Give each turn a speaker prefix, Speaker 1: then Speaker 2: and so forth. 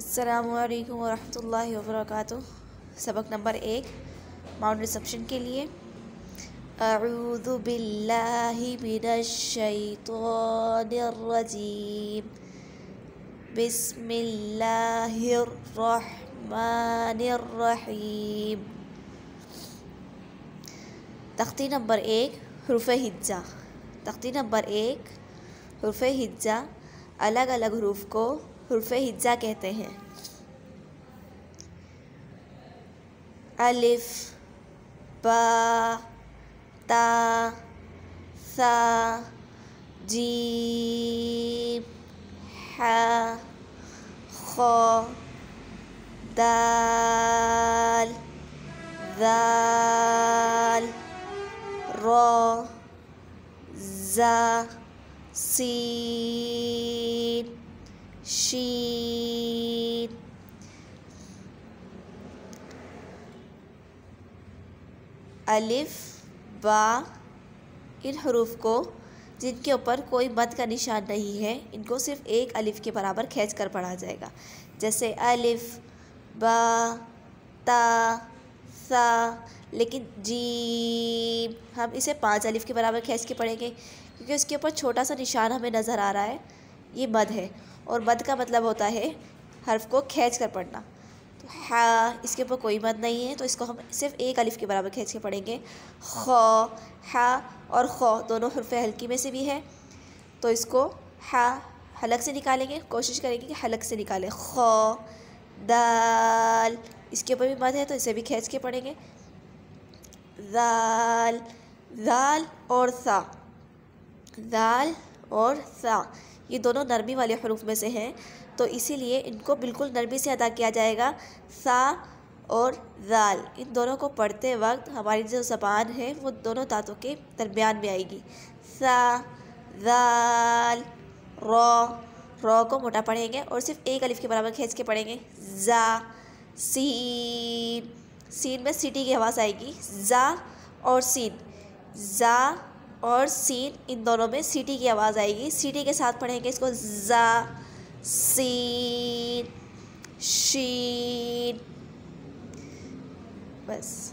Speaker 1: असलकम वरहमल वबरक सबक नंबर एक माउंट रिसेप्शन के लिए. अऊज़ुबिल्लाहिमिनश्शैतानिर्रजीम बिस्मिल्लाहिर्रहमानिर्रहीम तख्ती नंबर एक हरूफ हिज्जा तख्ती नंबर एक हरूफ हिज्जा अलग अलग हरूफ को हरूफ हिज्जा कहते हैं। अलिफ, बा, ता, सा जीम हा, ख, दाल दाल, रा, जा, सीन। शीन अलिफ बा इन हरूफ को, जिनके ऊपर कोई मद का निशान नहीं है, इनको सिर्फ़ एक अलिफ के बराबर खींच कर पढ़ा जाएगा। जैसे अलिफ, बा, ता, सा, लेकिन जी हम इसे पाँच अलिफ के बराबर खींच के पढ़ेंगे, क्योंकि उसके ऊपर छोटा सा निशान हमें नज़र आ रहा है, ये मद है। और मद का मतलब होता है हर्फ को खींच कर पढ़ना। तो हा, इसके ऊपर कोई मद नहीं है तो इसको हम सिर्फ़ एक अलिफ के बराबर खींच के पढ़ेंगे। ख, हा और ख दोनों हरफ हल्की में से भी है। तो इसको हा हलक से निकालेंगे, कोशिश करेंगे कि हलक से निकालें। ख, दाल, इसके ऊपर भी मद है तो इसे भी खींच के पढ़ेंगे। दाल दाल और सा, दाल और सा। ये दोनों नरमी वाले हरूफ में से हैं तो इसीलिए इनको बिल्कुल नरमी से अदा किया जाएगा। सा और दाल, इन दोनों को पढ़ते वक्त हमारी जो ज़बान है, वो दोनों दांतों के दरमियान में आएगी। सा, दाल, रो रो को मोटा पढ़ेंगे और सिर्फ़ एक अलिफ के बराबर खींच के पढ़ेंगे। ज़ा, सीन सीन में सीटी की आवाज़ आएगी। ज़ा और सीन, ज़ा और सीन इन दोनों में सीटी की आवाज़ आएगी। सीटी के साथ पढ़ेंगे इसको ज़ा सीन शीन बस।